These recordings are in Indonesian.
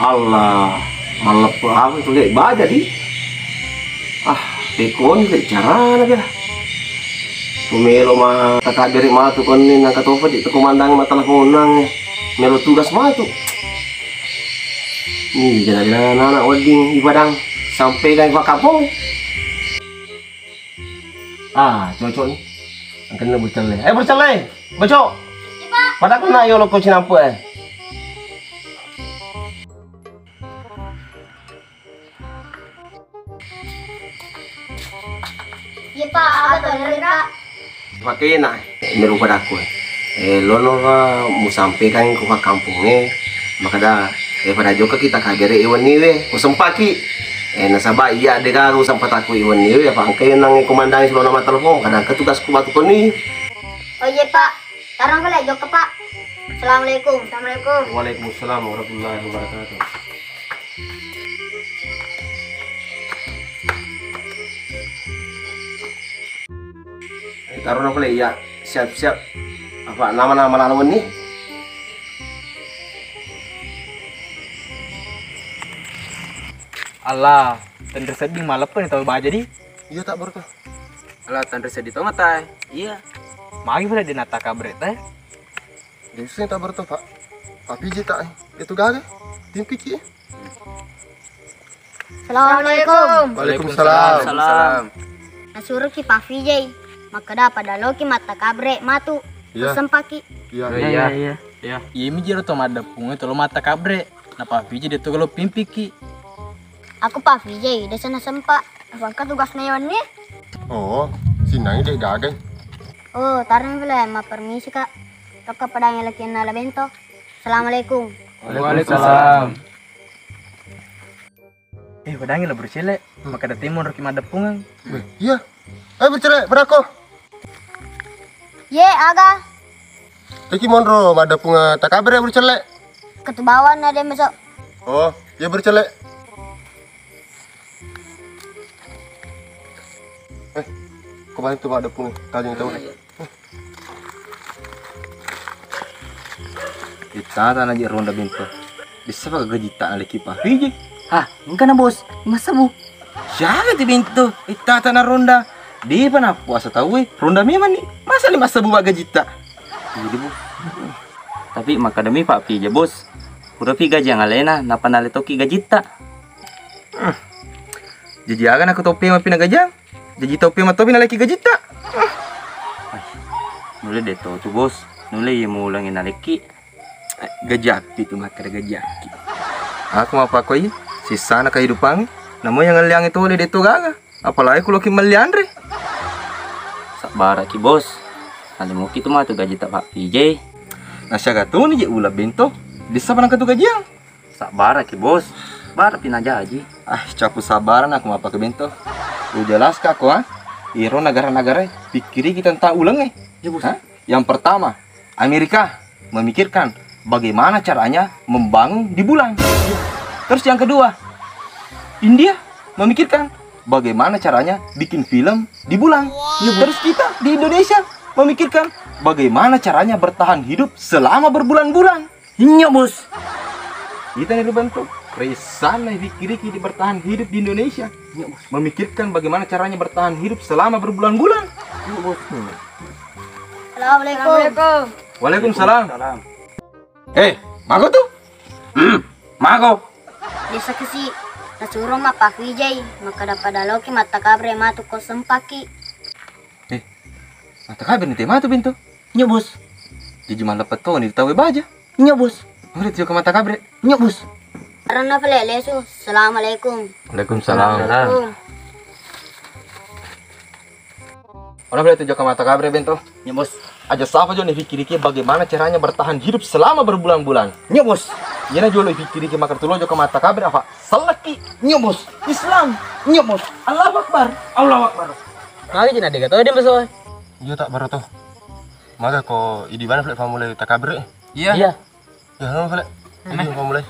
Allah malap apa itu lihat baca di ah tekon lihat cara lagi lah Pumelo ma takabiri ma tu kon ni nang katofa di tu kumandang ma telepon nang melo tugas ma tu. Ni jana jana anak wedding di Padang sampai kan ke kampung. Ah, cocok ni. Ang kena bercelai. Eh bercelai. Bocok. Pada aku nak yo loko sinampu eh. Pakai nak meru pada aku. Eh lono ka mu sampai kan ke kampung eh maka dah eh pada joka kita kagere iwan ni we usempaki eh nasaba iya de ka usampat aku iwan ni we apa angke nang komandan sebelum nama telepon kadang ketugas ku batu ko ni? Oh iya pak, sekarang boleh jok pak. Assalamualaikum, assalamualaikum. Waalaikumsalam warahmatullahi wabarakatuh Taruh apa ya siap-siap apa nama-nama laluan nih Allah, tender sedih malah pun tahu baca di. iya tak berkah Allah tender sedih tahu mata. Iya. Magi pada di nata kabret eh. Justru tak bertemu pak. Tapi je tak itu gagal. Tim pikir. Assalamualaikum. Waalaikumsalam. Salam. Nasuruh ki Pak Vijay. Maka dapat dalo ki mata kabre matu. Iya. Sempaki. Iya. Iya iya. Iya. Iya mi jero to mada to lo mata kabre. Napa piji de to lo pimpiki. Aku Pak Vijay, desa na sempa. Apakah tugas na yun nih? Oh, sinang dia gagal. Oh, tarang pala, ma permisi kak. Toka pada yang laki na labento. Assalamualaikum. Waalaikumsalam. Eh, padangin lah bercele. Maka ada timon roki mada pungang. Iya. Eh bercerai berako. Ye, aga. Lagi monro ada punga tak kabar ya bercerai. Ketubawan din besok. Oh, ya bercerai. Eh, kemarin tuh ada punga. Yang tahu. Kita tanah aja ronda bintu. Bisa pakai gaji tak lagi pak. Piji. Hah, enggak na bos. Masa bu? Siapa tu bintu? Kita tanah ronda. Di mana puasa tahu eh? Ronda memang nih. Masa lima sebu baga jita? Jadi bu. Tapi makadami Pak Pi bos. Udah pi gaji yang alena, napa nale toki gaji tak? Jadi akan aku topi sama pina gajang. Jadi topi sama topi nalaki gaji tak? Nule deh tuh tuh bos. Nule ya mau ulangin naleki. Gajaki tu maka ada gajaki. Aku mau apa koi? Sisa na kehidupan. Namun yang ngeliang itu oleh deto gaga. Apalagi kalau kim meliandre. Sakbara ki bos. Mau gitu mah tuh gaji tak Pak PJ. Nasya gatu ni je ulah bintu. Bisa panang ketu gajang. Sakbara ki bos. Bara pina jaji. Ah, capu sabaran aku apa ke bintu. Lu jelas kak aku ah. Iro negara-negara pikiri kita tentang ulang eh. Ya bos. Hah? Yang pertama, Amerika memikirkan bagaimana caranya membangun di bulan. Terus yang kedua, India memikirkan bagaimana caranya bikin film di bulan. Terus kita di Indonesia memikirkan bagaimana caranya bertahan hidup selama berbulan-bulan. Iya bos. Kita nih bentuk pikir kita bertahan hidup di Indonesia. Memikirkan bagaimana caranya bertahan hidup selama berbulan-bulan. Assalamualaikum. Waalaikumsalam. Eh, mago tuh? Hmm, mago. Desa kasi nasuruh ma Pak Vijay. Maka dapat dalo ki mata kabre matu ko sempaki. Eh, mata kabar nih tema tuh bintu. Iya bos. Jadi malah peto nih tahu baja. Iya bos. Ke mata kabre. Iya bos. Tarang na pala, lesu. Assalamualaikum. Waalaikumsalam. Orang boleh tujuh ke mata kabre bintu. Iya bos. Aja siapa jo nih pikir bagaimana caranya bertahan hidup selama berbulan-bulan. Iya bos. Yana jo lo pikir makar tulo jo ke mata kabre apa? Salaki. Iya bos. Islam. Iya bos. Allah Akbar. Allah Akbar. Magi jina dega to dia besok. Iya tak baru tuh. Maka kok idi mana flat mulai tak kabar. Iya. Iya. Ya, flat. Ini mau mulai.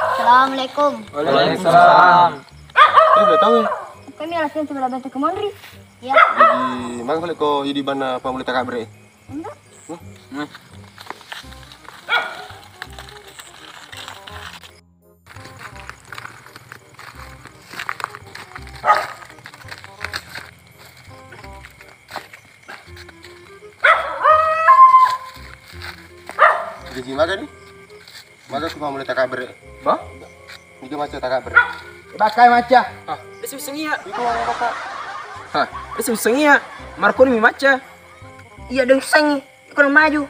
Assalamualaikum. Waalaikumsalam. Eh, udah tahu. ya? Kami alasan sebelah bantu ke Mondri. Ya. Jadi, maka flat kok idi mana mulai tak kabar. Jadi maga nih. Maga cuma mulai takaber. Bah? Ini macam takaber. Bakai maca. Ah, desi sengia. Itu orang bapak. Hah, desi sengia. Marco ni maca. Iya dong sengi. Kurang maju.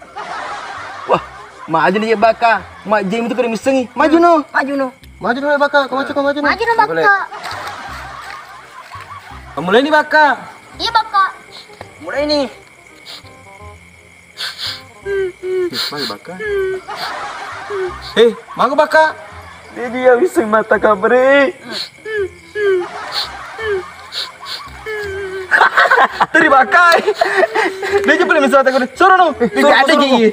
Wah, maju nih ya baka. Mak jam itu kena misengi. Maju no. Maju no. Maju ya bapak. Kau maju kau maju. Maju no baka. Mulai ni baka. Iya baka. Mulai ni. Mari baka. Hei, mago baka. Dia dia bisa mata kabre. Teri bakai. Dia boleh misal takut. Suruh no. Tidak ada je.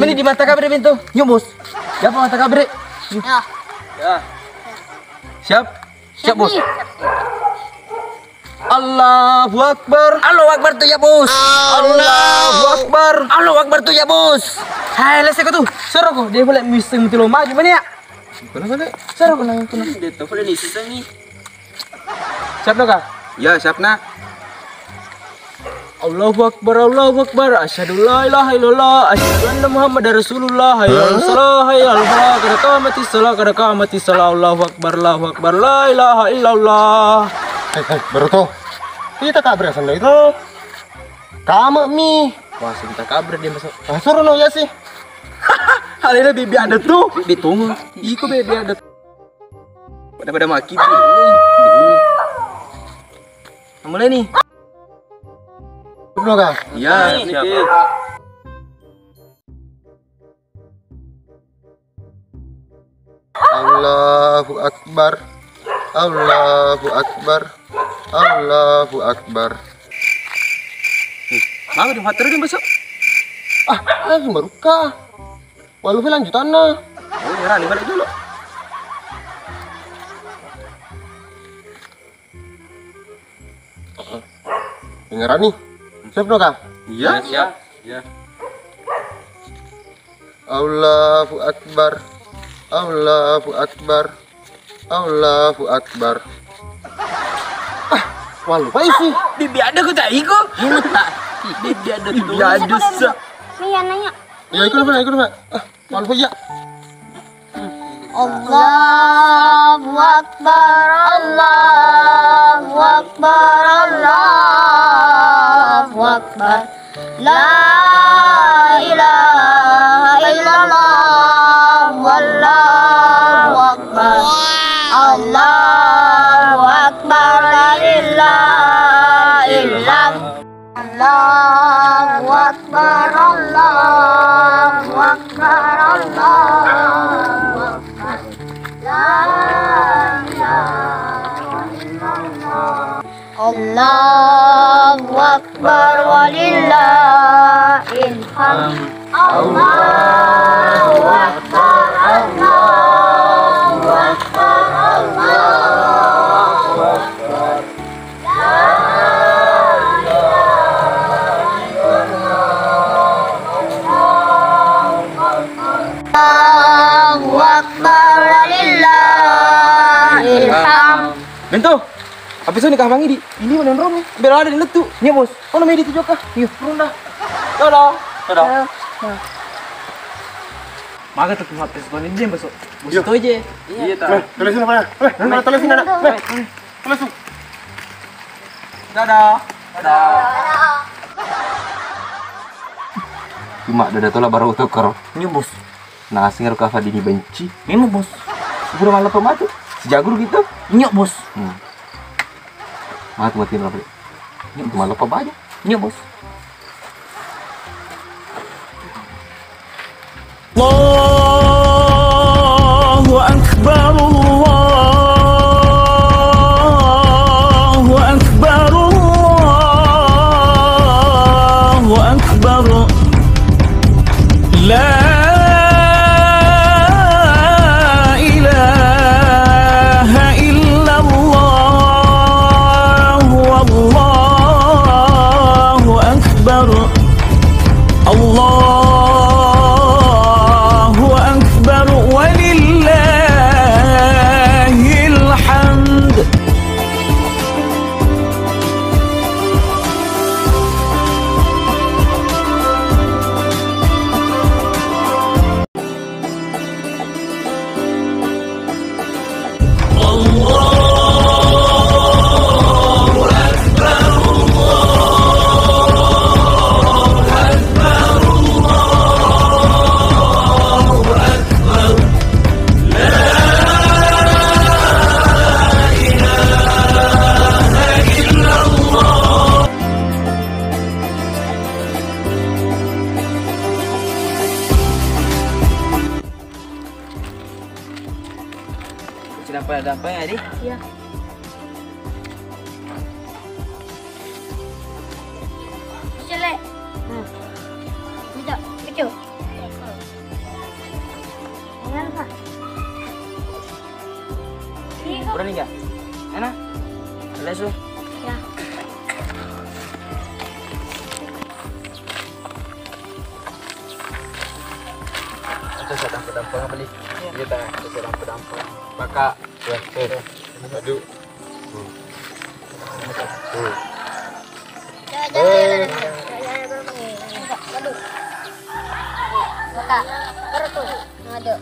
Mana di mata kabre bento? Nyok bos. Siapa mata kabre? Ya. Siap. Siap bos. nih. Allahu Akbar. Allahu Akbar tuh ya bos. Allahu Akbar. Allahu Akbar tuh ya bos. Hai, lese kau tu. Suruh kau. Dia boleh miseng tu lo maju mana ya? Kenapa balik? Suruh kau nang. Dia tuh boleh nih sengi. Siap nak? Ya, siap nak. Allahu Akbar, Allahu Akbar, asyhadu la ilaha illallah, asyhadu anna Muhammadar Rasulullah, hayya salah, hayya 'alal falah, kada qamati salah, kada qamati salah, Allahu Akbar, Allahu Akbar, la ilaha illallah. Hei, hei, baru tuh. Kita takaber sanda itu. Kamu mi. Wah, sebentar kabar dia masuk. Ah, suruh no ya sih. Hal ini bibi ada tuh. Bibi tunggu. Iko bibi ada. Pada pada maki. Mulai nih. Suruh kah? Ya, siap. Allahu Akbar. Allahu Akbar. Allahu Akbar. Mau di hotel masuk. Ah, ah baru kah? Walau lanjutan nah. Oh, ya, nih balik dulu. Dengeran nih. Siap no kah? Iya, siap. Ya. Allahu Akbar. Allahu Akbar. Allahu Akbar. Ah, walau apa sih? Bibi ada kau tak iko? Tak. Bibi ada tuh. Bibi ada sa. Nih ya nanya. Ya ikut apa? Ikut apa? Ah, walau apa ya? Allahu Akbar, Allahu Akbar, Allahu Akbar. La ilaha illallah, wallahu akbar. Allahu akbar, la ilaha illallah. Allahu akbar, Allahu akbar, Allahu akbar. Akbar walillahil hamd. Allahu hamd. Bento. Apa sih nikah wangi di? Ini mana rom nih? Biar ada di letu. Iya bos. Oh namanya di tujuh kah? Iya, turun dah. Dadah. Dadah. Maga tuh cuma tes konin dia besok. Bos itu aja. Iya tak. Eh, tulisin apa? Eh, mana tulisin ada? Eh, tulisin. Dadah. Cuma dada tola baru tukar. Ini bos. Nah, singar kafa dini benci. Ini bos. Guru malah pematu. Sejagur gitu. Nyok bos. Hmm. Mat matiin apa? Itu malah apa banyak. Nyok bos. Pada apa ya, Di? Iya. Cele. Hmm. Bisa, kecil. Jangan pak. Iya, Udah nih, Enak? Ya. Kita sedang pedampang beli. Iya ta, kita sedang pedampang. Maka ya, eh, maju. Waduh. Maka, baru tuh. Ngadu.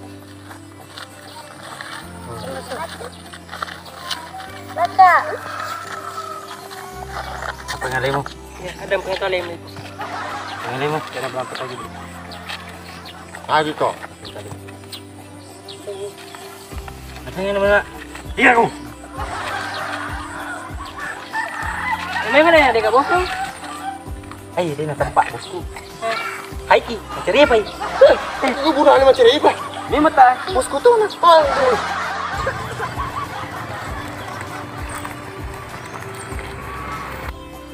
Bata. Apa yang ada mo? Ya, ada. Yang ada mo? Kita berangkat lagi. Lagi kok. Apa yang ada mana? Iya, kau. Memang mana ada kak bosku? Ay, dia nak tempat bosku. Hai ki, cari apa? Eh, itu gunanya macam apa? Ni mata. Bosku tuh nak.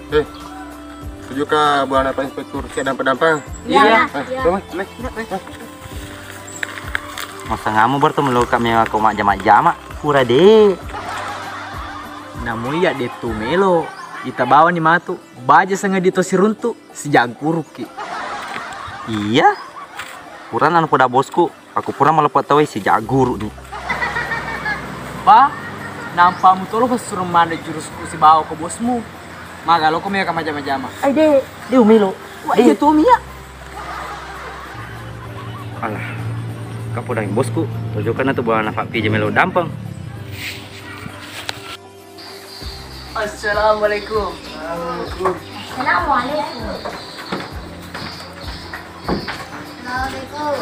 Eh, setuju kah bulan apa inspektur siap dan pedampang? Iya. Eh, Iya. Mama, Masa ngamu bertemu lo kami aku mak jamak jamak. Pura deh. Namun ya de tu melo. Ita bawa ni matu. Baja sangat dito si runtu. Sejak guru ki. Iya. Pura anu pada bosku. Aku pura melepat tahu si guru nih. Pa, nampamu tolo pas suruh manda jurusku si bawa ke bosmu. Maka lo kami akan majama-jama. Ay deh, dia umilo. Wah, iya tuh Mia. Alah. Kapo dah bosku. Tunjukkan itu bawa nafak pijam melo dampang. Assalamualaikum. Assalamualaikum. Assalamualaikum.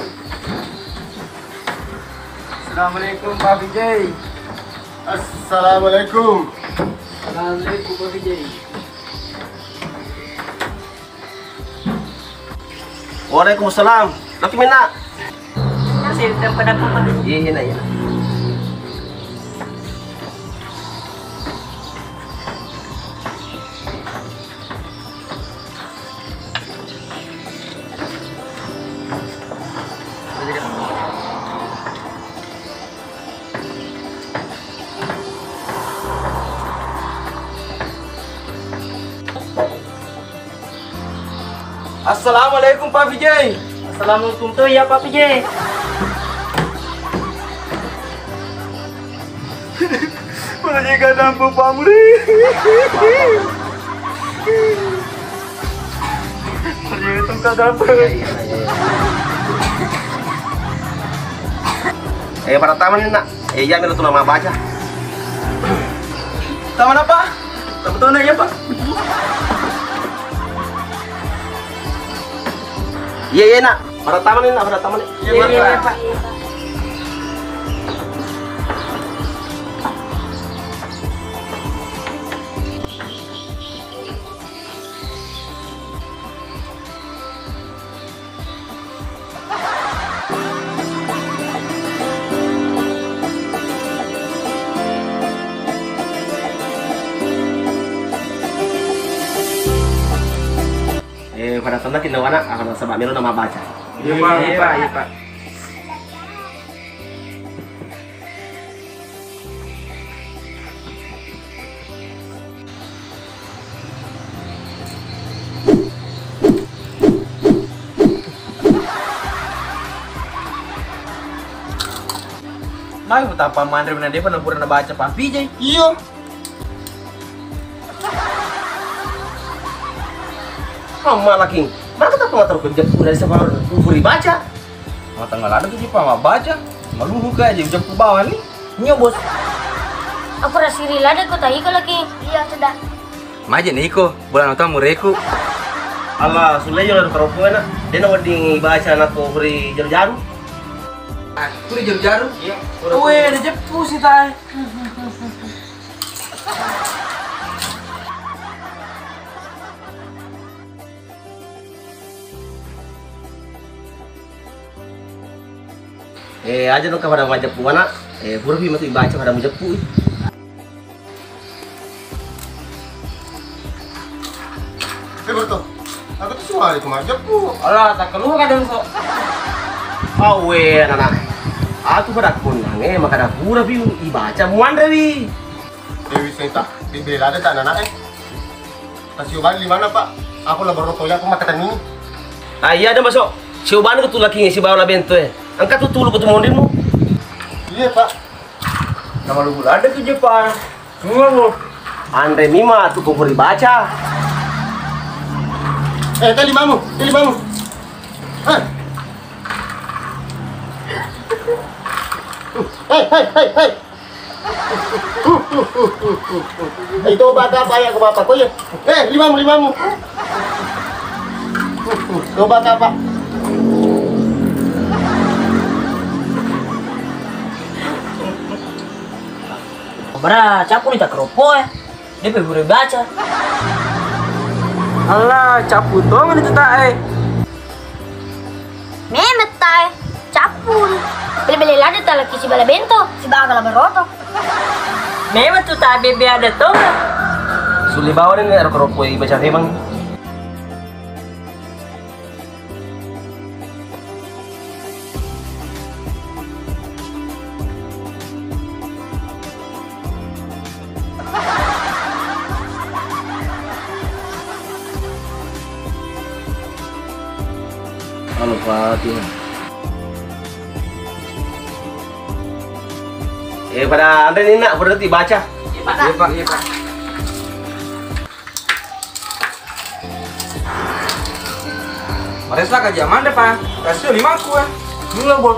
Assalamualaikum Pak Vijay. Assalamualaikum. Assalamualaikum Pak Vijay. Waalaikumsalam. Laki mina. Masih dalam pendapat Pak. Iya, iya, iya. Assalamualaikum Pak Vijay. Assalamualaikum tuh ya Pak PJ. Menjaga dampu pamri. Menjaga tungkah dampu. Eh, pada taman ini nak. Eh, ya, nama baca. Taman apa? Taman taman ya Pak. Iya, iya, nak. Pada taman ini, nak. Pada taman ini. Iya, iya, Pak. Sebab mila nama baca. Iya Pak. Iya Pak. Iya Pak. Mai betapa mandri benar dia pernah pernah baca Pak Vijay. Iya. Mama laki. Mana kita pengatur kerja dari sekolah beri baca. Mau tanggal ada tuh mau baca. Maluhu ka aja jam bawah nih. Nyo bos. Aku rasa rila deh kau tahu kalau lagi. Iya sudah. Maja Niko, bulan utama mureku. Allah, sudah jalan keropo na. Dia nak di baca anak ko beri jaru-jaru. Aku di jaru-jaru. Iya. Weh, ada jepu sih tay. Eh, aja dong kepada wajah puana. Eh, pura pi mati baca pada mujapu. Eh, Berto. Aku tuh suara itu majak bu. Alah, tak keluar kadang kok. Awe anak. Aku pada kunang eh maka pura pi ibaca muandra wi. Dewi Senta, dibela ada tak anak eh. Obat di mana pak? Aku lah baru ya aku makan ini. Ah iya ada masuk. Si oban ke tu laki si bawa bento eh. Angkat tu tulu ketemu mondinmu. Iya pak. Nama lu gula ada tuh Jepang. Semua lu. Andre mima tu kau baca. Eh, tadi limamu, tadi limamu. Hah? Hei, hei, hei, hei. Itu obat apa ya ke bapak kau ya? Eh, limamu, limamu. Obat apa? Bra, capu nih tak keropo ya. Dia pengen baca. Alah, capu mana itu tak eh. Memet tay, capun. Beli-beli lada tak laki si bala bento, si baga la baroto. Memang tuh tak bebe ada tuh. Suli bawa ni ero keropo ibaca Eh pada Andre ni nak berhenti baca. Iya pak, iya pak. Mareslah kaji aman deh pak. Kasih lima aku ya. Mula bol.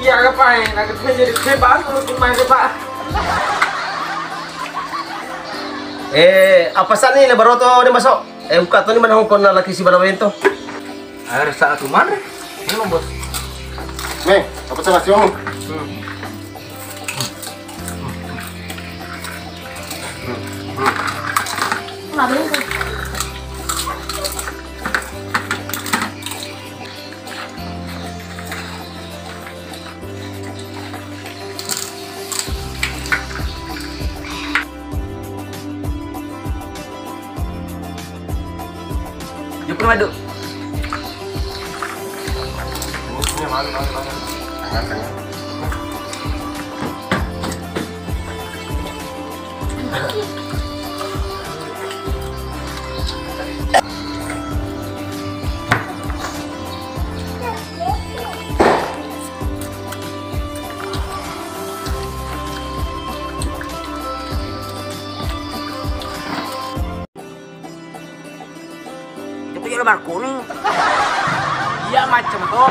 Iya ngapain? Nak kita jadi bebas kalau main deh pak. Eh, apa sah ni lebaroto ni masuk? Eh, buka tu ni mana hongkong laki si balawento. Air saat tu mana? Ini bos. Nih, apa salah sih kamu? Nggak madu. Ini malu, malu, malu. Lebar kuning. Iya macam tuh.